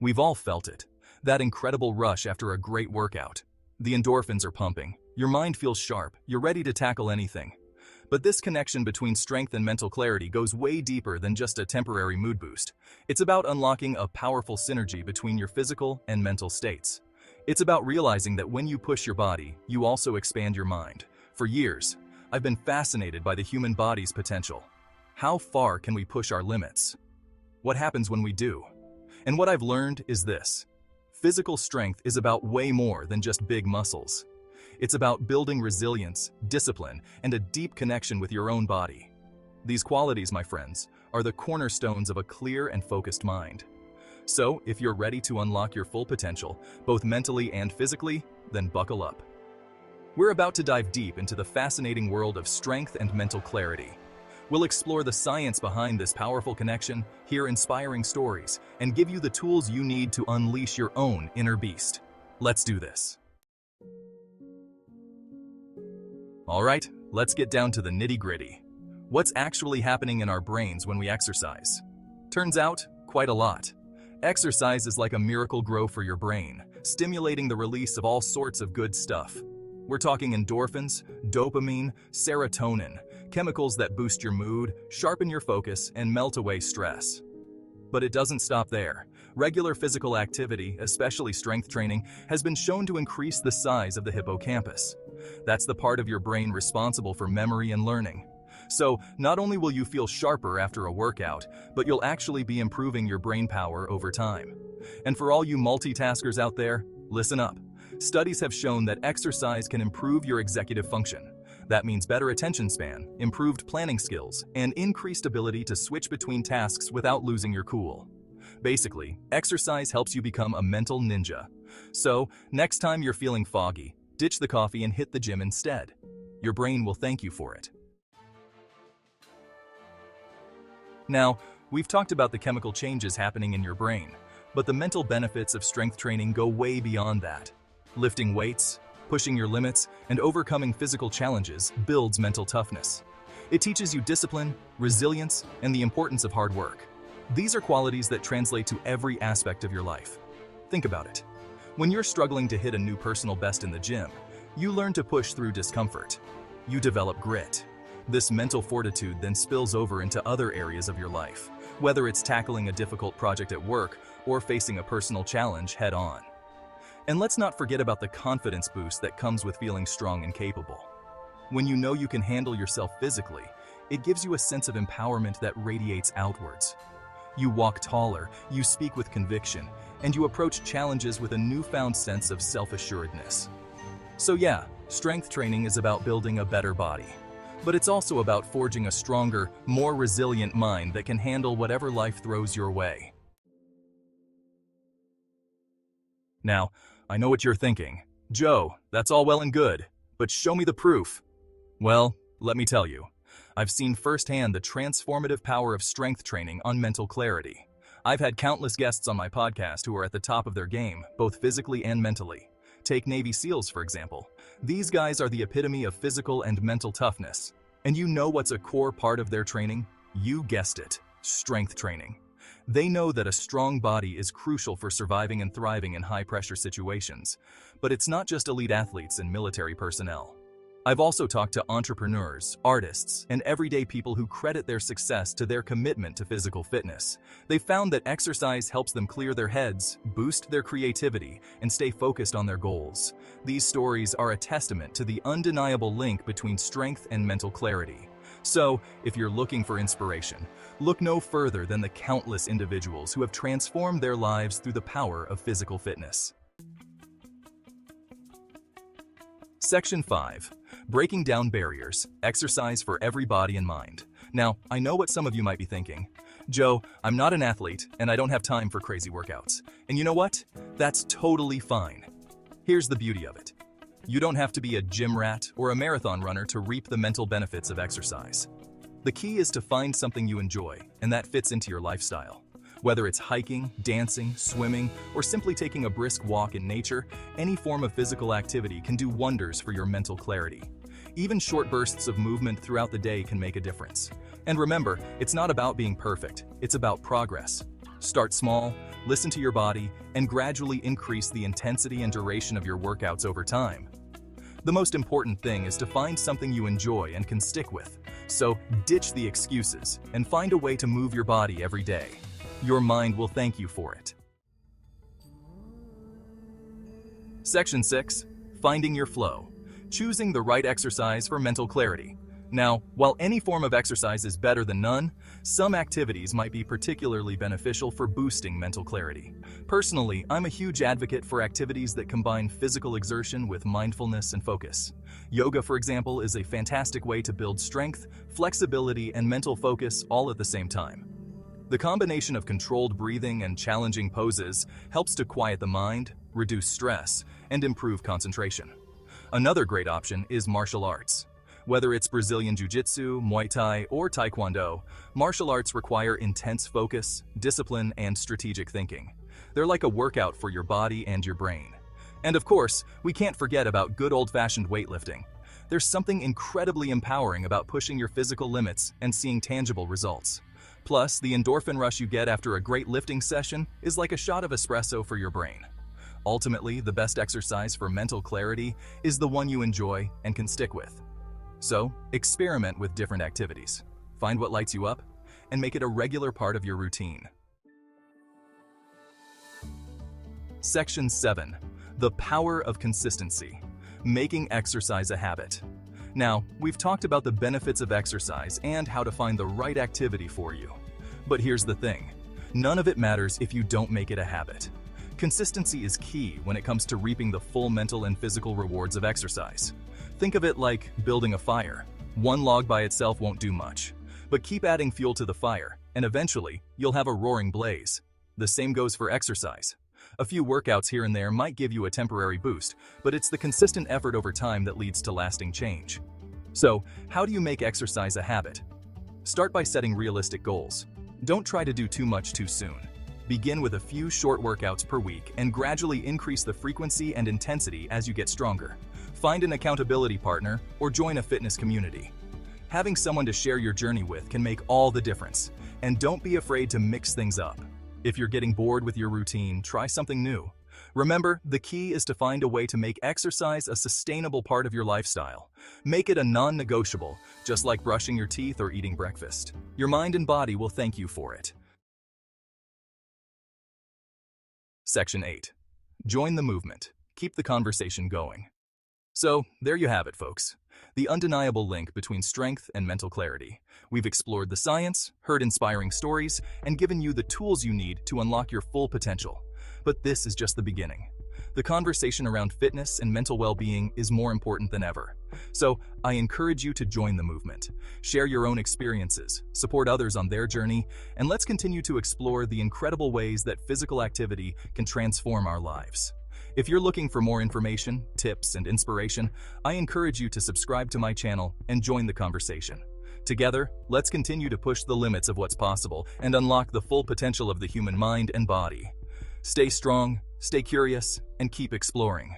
We've all felt it. That incredible rush after a great workout. The endorphins are pumping. Your mind feels sharp. You're ready to tackle anything. But this connection between strength and mental clarity goes way deeper than just a temporary mood boost. It's about unlocking a powerful synergy between your physical and mental states. It's about realizing that when you push your body, you also expand your mind. For years, I've been fascinated by the human body's potential. How far can we push our limits? What happens when we do? And what I've learned is this. Physical strength is about way more than just big muscles. It's about building resilience, discipline, and a deep connection with your own body. These qualities, my friends, are the cornerstones of a clear and focused mind. So, if you're ready to unlock your full potential, both mentally and physically, then buckle up. We're about to dive deep into the fascinating world of strength and mental clarity. We'll explore the science behind this powerful connection, hear inspiring stories, and give you the tools you need to unleash your own inner beast. Let's do this. All right, let's get down to the nitty-gritty. What's actually happening in our brains when we exercise? Turns out, quite a lot. Exercise is like a Miracle-Gro for your brain, stimulating the release of all sorts of good stuff. We're talking endorphins, dopamine, serotonin, chemicals that boost your mood, sharpen your focus, and melt away stress. But it doesn't stop there. Regular physical activity, especially strength training, has been shown to increase the size of the hippocampus. That's the part of your brain responsible for memory and learning. So, not only will you feel sharper after a workout, but you'll actually be improving your brain power over time. And for all you multitaskers out there, listen up. Studies have shown that exercise can improve your executive function. That means better attention span, improved planning skills, and increased ability to switch between tasks without losing your cool. Basically, exercise helps you become a mental ninja. So, next time you're feeling foggy, ditch the coffee and hit the gym instead. Your brain will thank you for it. Now, we've talked about the chemical changes happening in your brain, but the mental benefits of strength training go way beyond that. Lifting weights, pushing your limits, and overcoming physical challenges builds mental toughness. It teaches you discipline, resilience, and the importance of hard work. These are qualities that translate to every aspect of your life. Think about it. When you're struggling to hit a new personal best in the gym, you learn to push through discomfort. You develop grit, this mental fortitude then spills over into other areas of your life, whether it's tackling a difficult project at work or facing a personal challenge head-on. And let's not forget about the confidence boost that comes with feeling strong and capable. When you know you can handle yourself physically, it gives you a sense of empowerment that radiates outwards. You walk taller, you speak with conviction, and you approach challenges with a newfound sense of self-assuredness. So yeah, strength training is about building a better body but it's also about forging a stronger, more resilient mind that can handle whatever life throws your way. Now, I know what you're thinking. Joe, that's all well and good, but show me the proof. Well, let me tell you. I've seen firsthand the transformative power of strength training on mental clarity. I've had countless guests on my podcast who are at the top of their game, both physically and mentally. Take Navy SEALs, for example. These guys are the epitome of physical and mental toughness. And you know what's a core part of their training? You guessed it, strength training. They know that a strong body is crucial for surviving and thriving in high-pressure situations. But it's not just elite athletes and military personnel. I've also talked to entrepreneurs, artists, and everyday people who credit their success to their commitment to physical fitness. They found that exercise helps them clear their heads, boost their creativity, and stay focused on their goals. These stories are a testament to the undeniable link between strength and mental clarity. So, if you're looking for inspiration, look no further than the countless individuals who have transformed their lives through the power of physical fitness. Section 5. Breaking Down Barriers, Exercise for Every Body and Mind. Now, I know what some of you might be thinking. Joe, I'm not an athlete, and I don't have time for crazy workouts. And you know what? That's totally fine. Here's the beauty of it. You don't have to be a gym rat or a marathon runner to reap the mental benefits of exercise. The key is to find something you enjoy, and that fits into your lifestyle. Whether it's hiking, dancing, swimming, or simply taking a brisk walk in nature, any form of physical activity can do wonders for your mental clarity. Even short bursts of movement throughout the day can make a difference. And remember, it's not about being perfect, it's about progress. Start small, listen to your body, and gradually increase the intensity and duration of your workouts over time. The most important thing is to find something you enjoy and can stick with. So ditch the excuses and find a way to move your body every day. Your mind will thank you for it. Section 6. Finding your flow. Choosing the right exercise for mental clarity. Now, while any form of exercise is better than none, some activities might be particularly beneficial for boosting mental clarity. Personally, I'm a huge advocate for activities that combine physical exertion with mindfulness and focus. Yoga, for example, is a fantastic way to build strength, flexibility, and mental focus all at the same time. The combination of controlled breathing and challenging poses helps to quiet the mind, reduce stress, and improve concentration. Another great option is martial arts. Whether it's Brazilian Jiu-Jitsu, Muay Thai, or Taekwondo, martial arts require intense focus, discipline, and strategic thinking. They're like a workout for your body and your brain. And of course, we can't forget about good old-fashioned weightlifting. There's something incredibly empowering about pushing your physical limits and seeing tangible results. Plus, the endorphin rush you get after a great lifting session is like a shot of espresso for your brain. Ultimately, the best exercise for mental clarity is the one you enjoy and can stick with. So, experiment with different activities. Find what lights you up and make it a regular part of your routine. Section 7. The Power of Consistency. Making exercise a habit. Now, we've talked about the benefits of exercise and how to find the right activity for you. But here's the thing. None of it matters if you don't make it a habit. Consistency is key when it comes to reaping the full mental and physical rewards of exercise. Think of it like building a fire. One log by itself won't do much, but keep adding fuel to the fire, and eventually, you'll have a roaring blaze. The same goes for exercise. A few workouts here and there might give you a temporary boost, but it's the consistent effort over time that leads to lasting change. So, how do you make exercise a habit? Start by setting realistic goals. Don't try to do too much too soon. Begin with a few short workouts per week and gradually increase the frequency and intensity as you get stronger. Find an accountability partner or join a fitness community. Having someone to share your journey with can make all the difference. And don't be afraid to mix things up. If you're getting bored with your routine, try something new. Remember, the key is to find a way to make exercise a sustainable part of your lifestyle. Make it a non-negotiable, just like brushing your teeth or eating breakfast. Your mind and body will thank you for it. Section 8. Join the movement. Keep the conversation going. So, there you have it, folks. The undeniable link between strength and mental clarity. We've explored the science, heard inspiring stories, and given you the tools you need to unlock your full potential. But this is just the beginning. The conversation around fitness and mental well-being is more important than ever. So, I encourage you to join the movement. Share your own experiences, support others on their journey, and let's continue to explore the incredible ways that physical activity can transform our lives. If you're looking for more information, tips, and inspiration, I encourage you to subscribe to my channel and join the conversation. Together, let's continue to push the limits of what's possible and unlock the full potential of the human mind and body. Stay strong, stay curious, and keep exploring.